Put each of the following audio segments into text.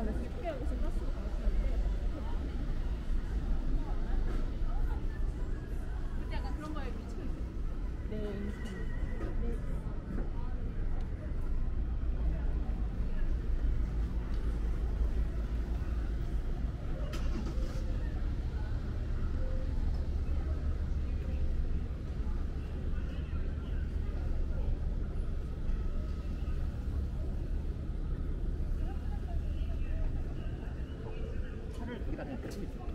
on. everything.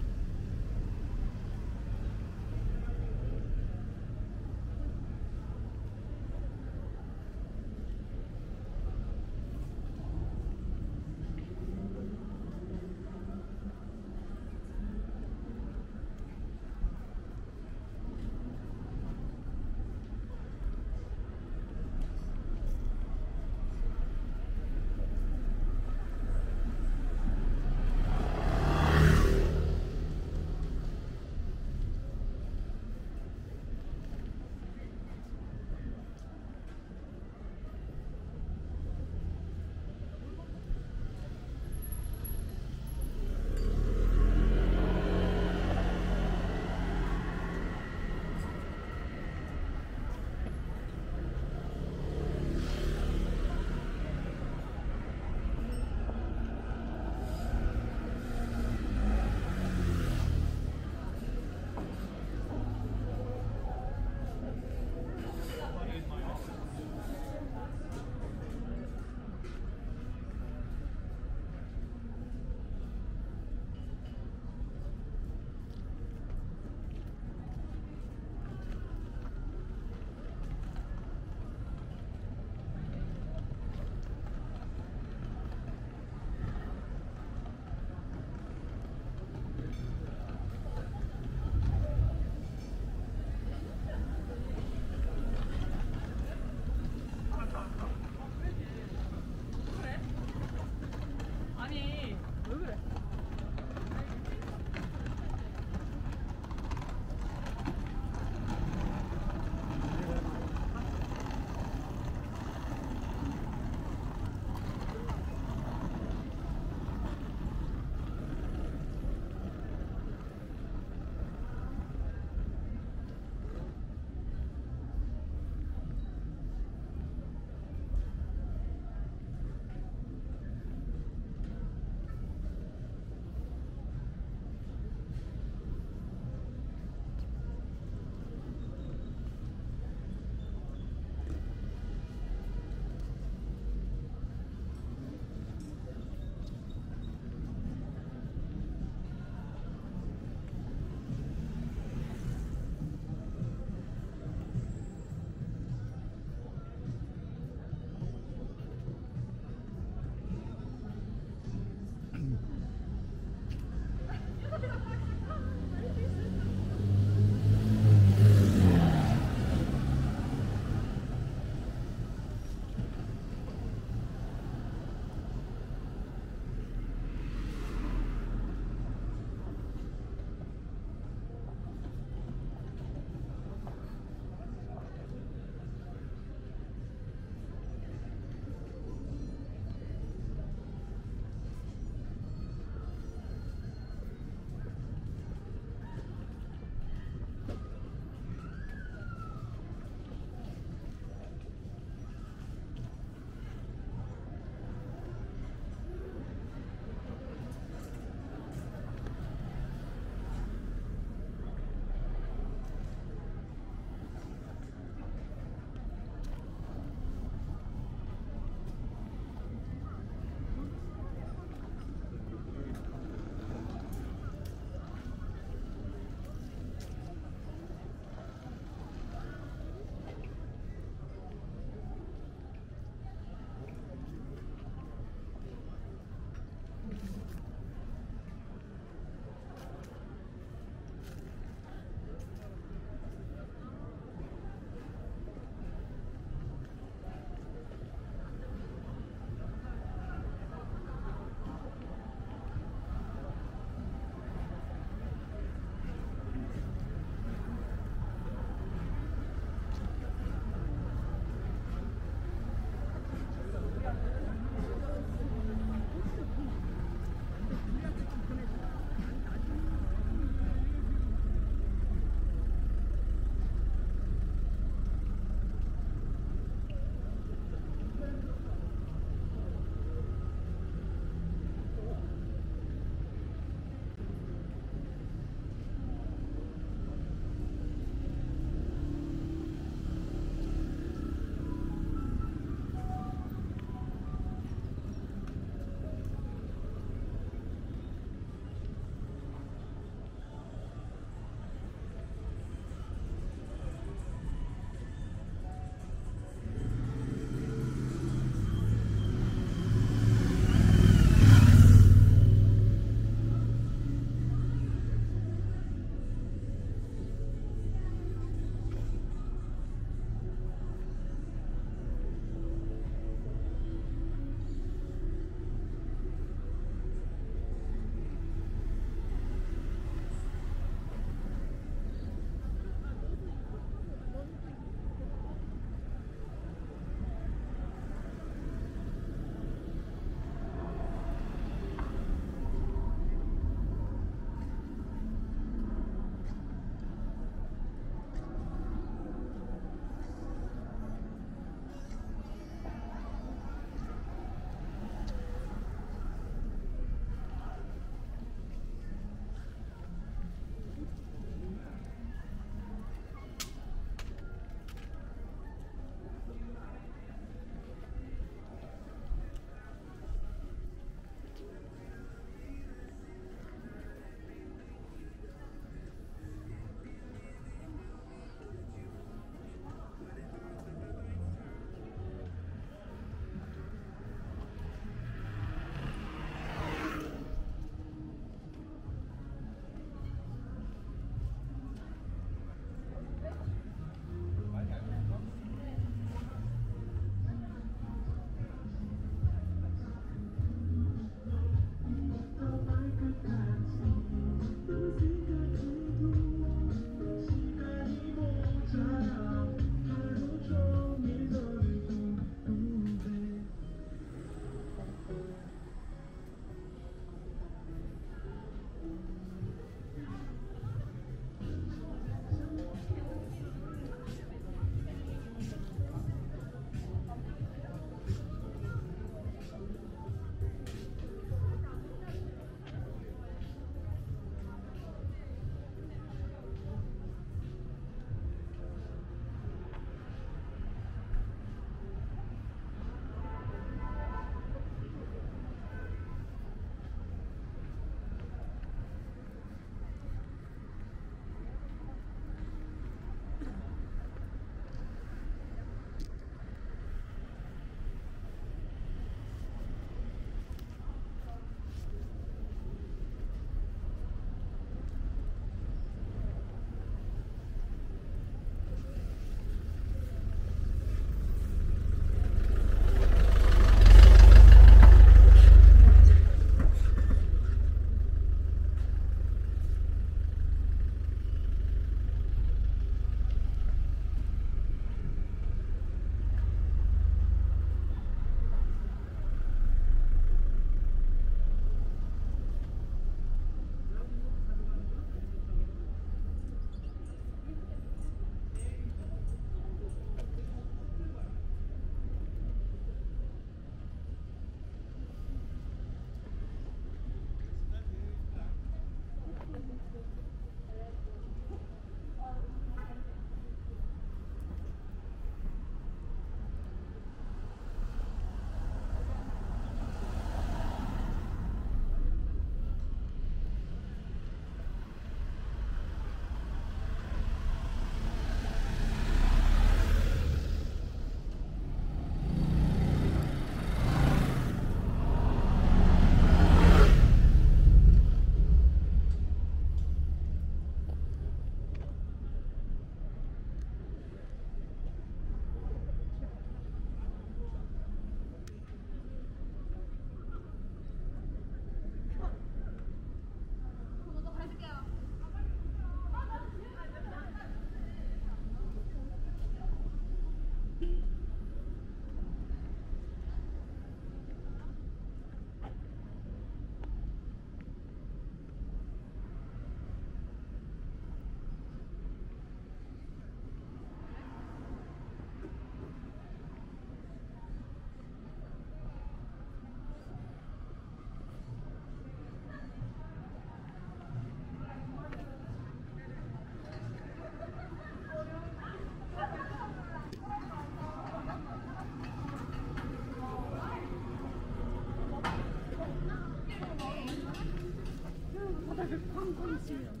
를 여기다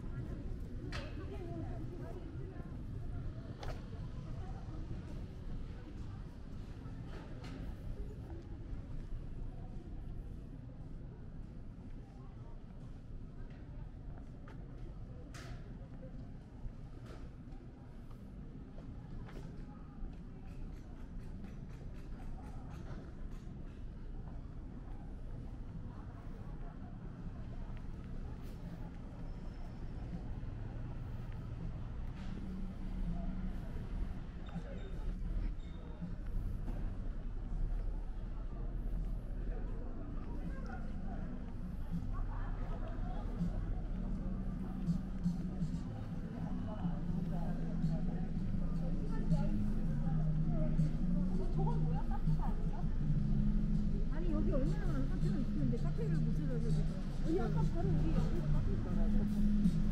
여기 얼마나 많은 카페가 있는데 카페를 못 찾아서 아니 아까 바로 우리 여기서 카페 있잖아.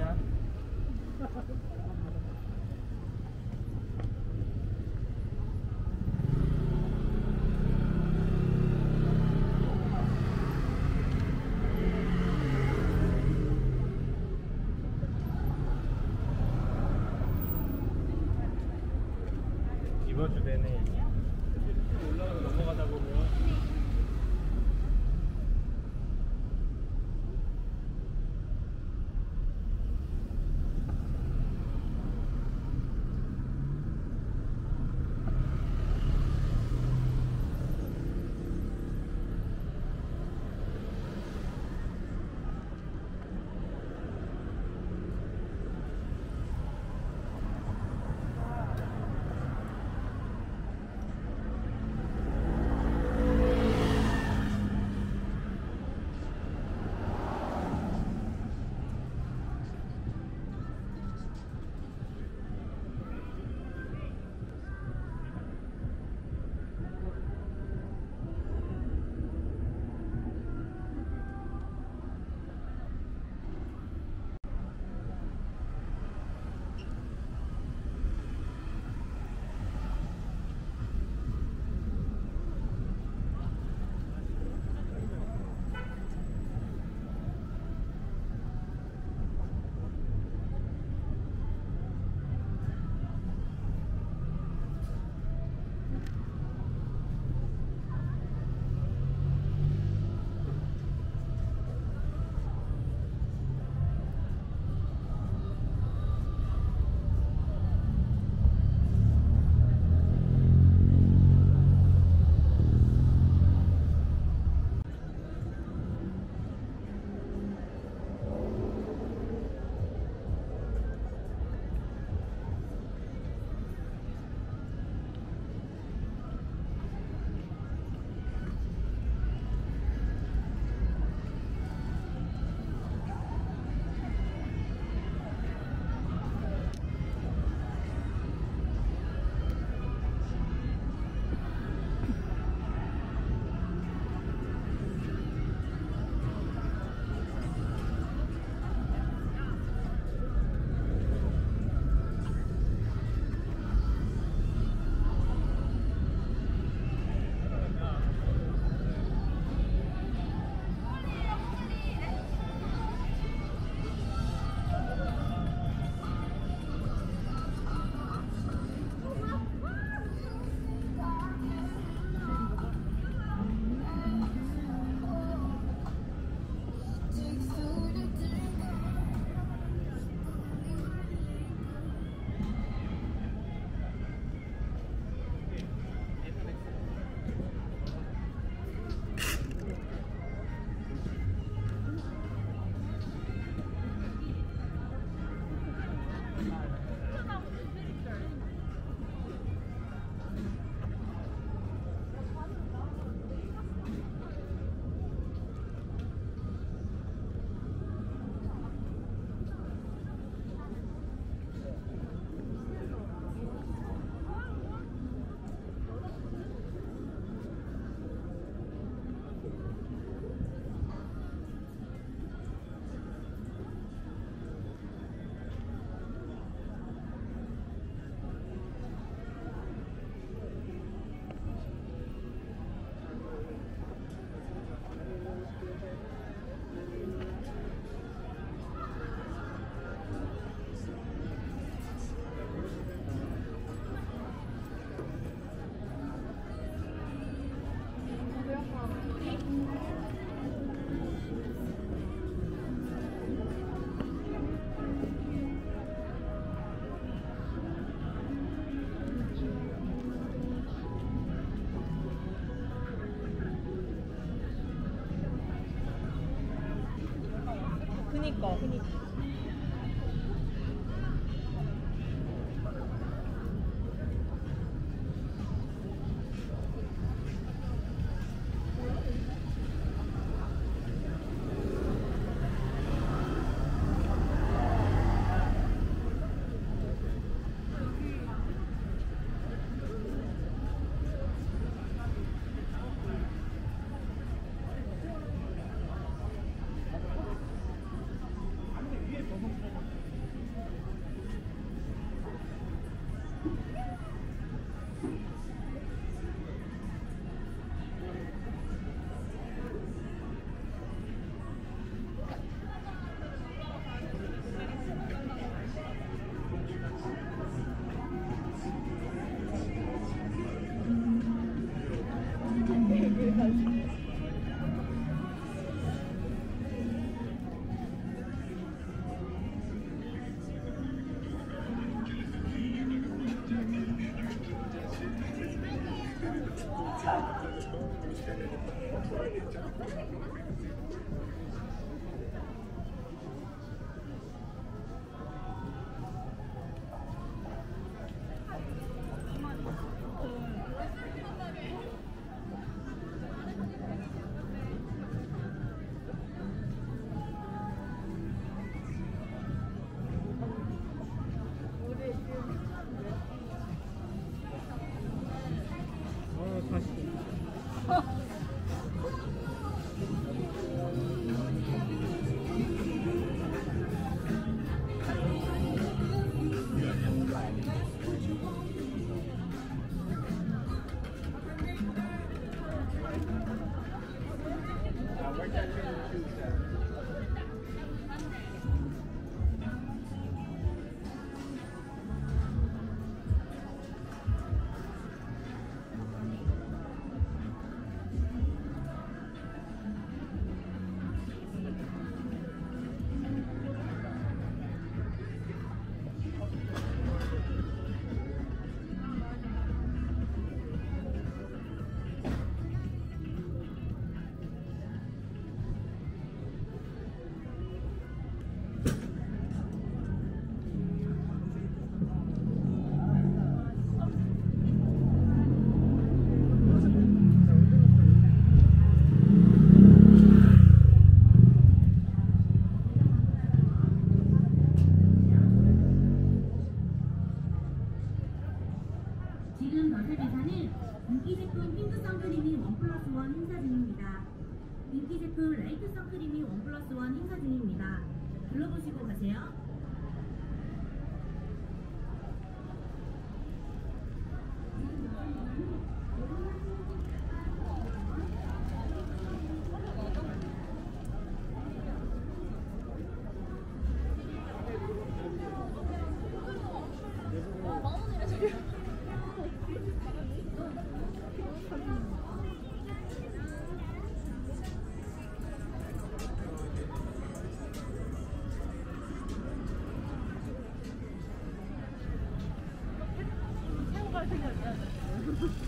아 確かに。Ha ha ha.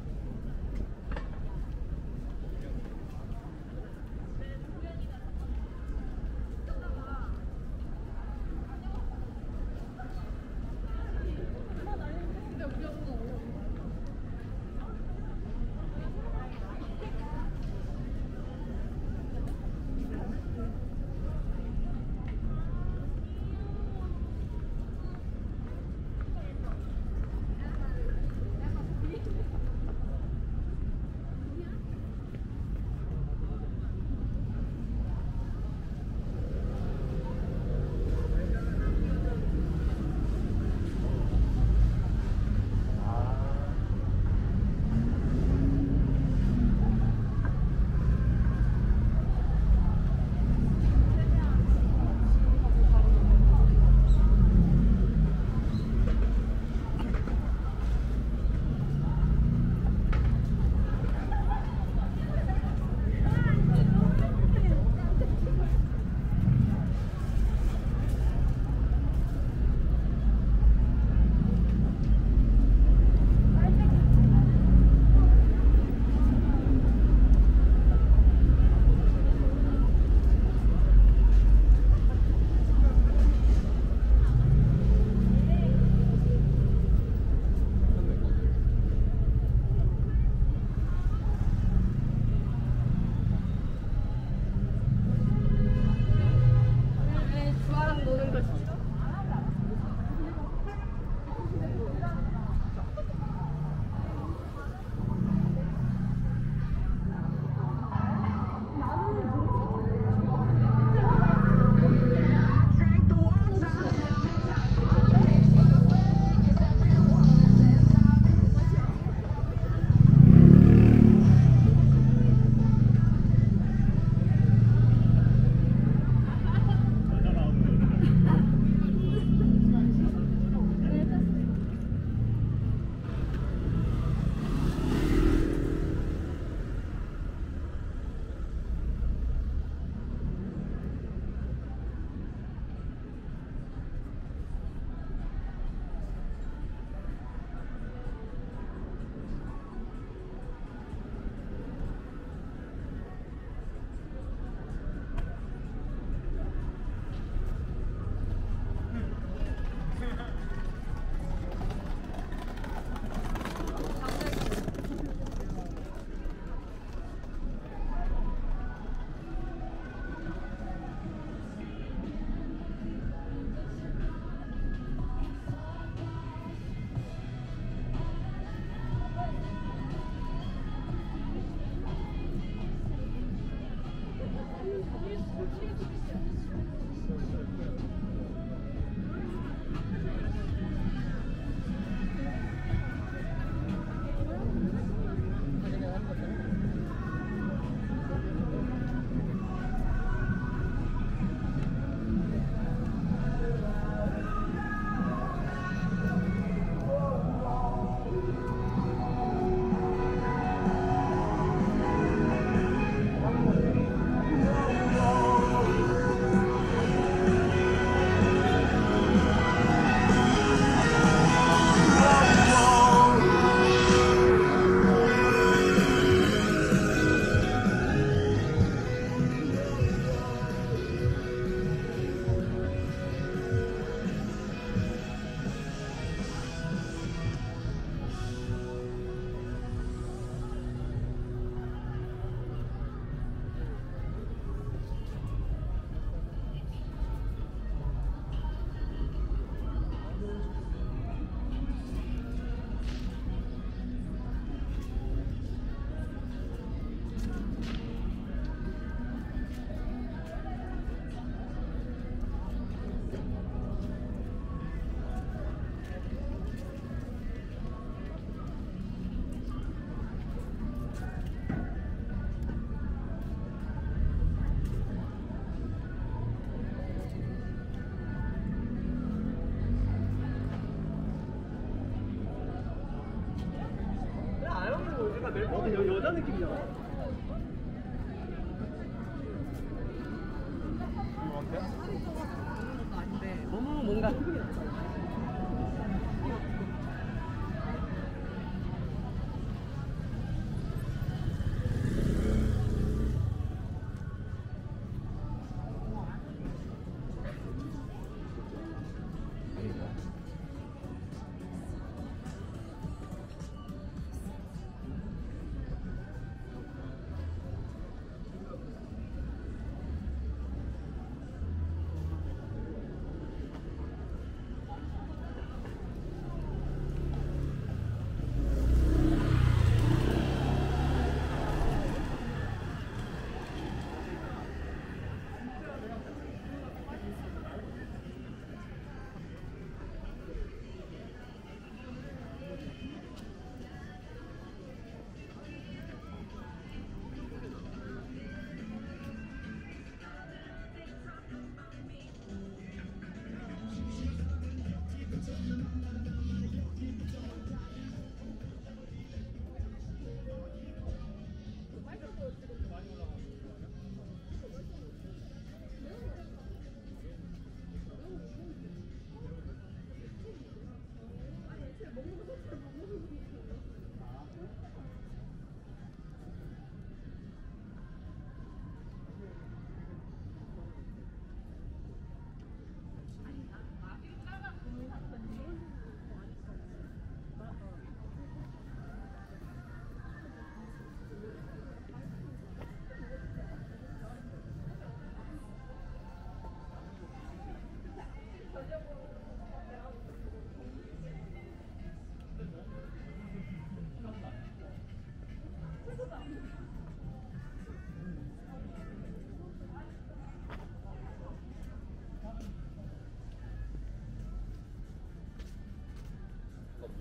어, 여, 여자 느낌이야.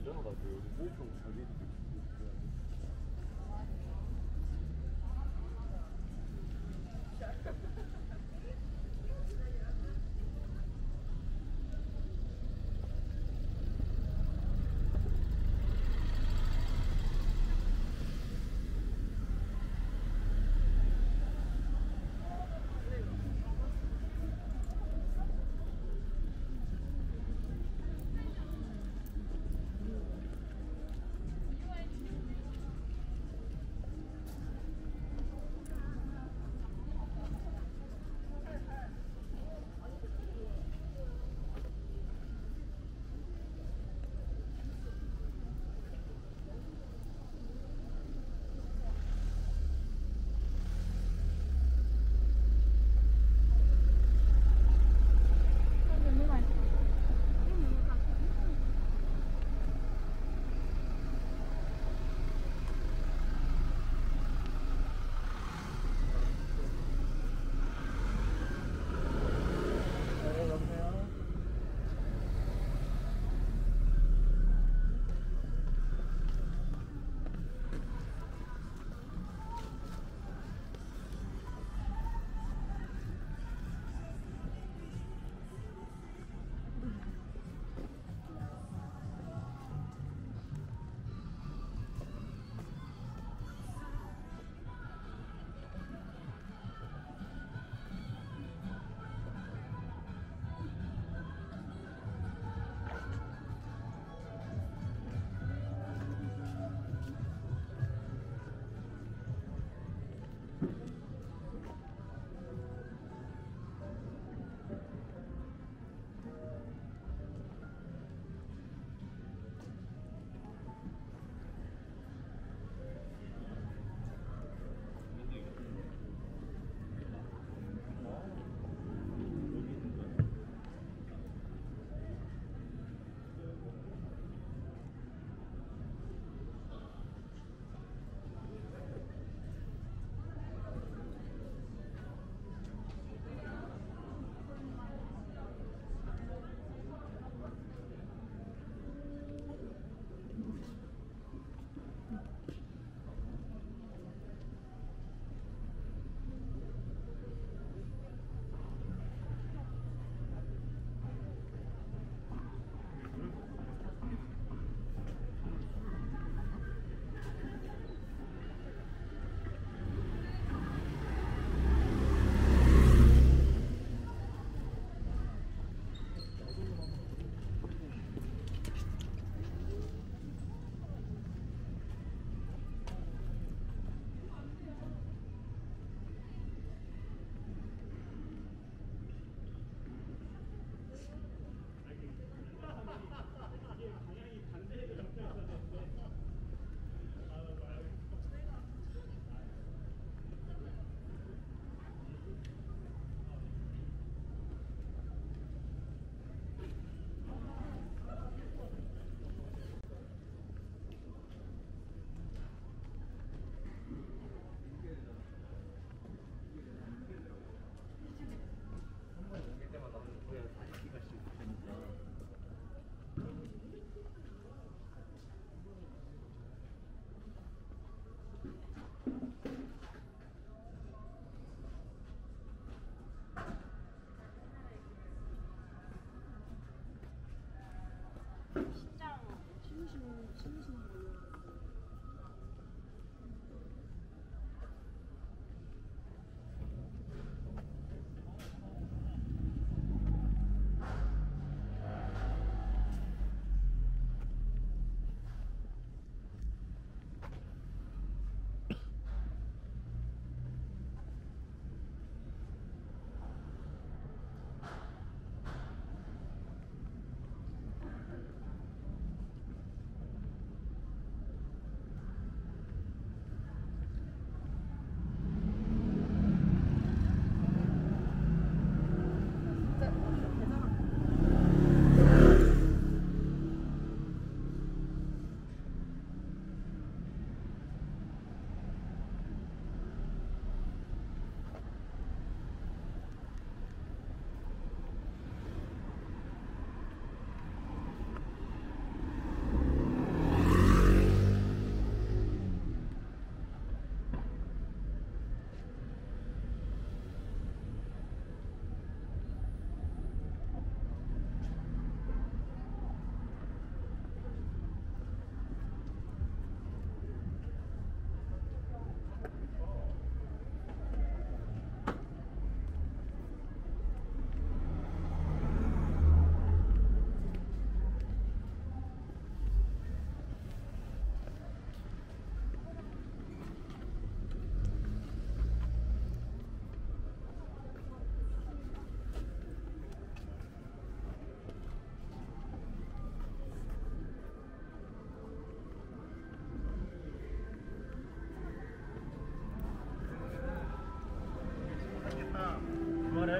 밀려나가지고 여기 모이평 잘 되고 있어.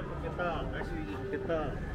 좋겠다. 날씨 좋겠다.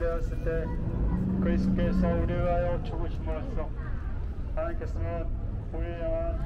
체인되었을 때 그리스도께서 우리를 위하여 죽으심으로써 하나님께서는 우리를 향한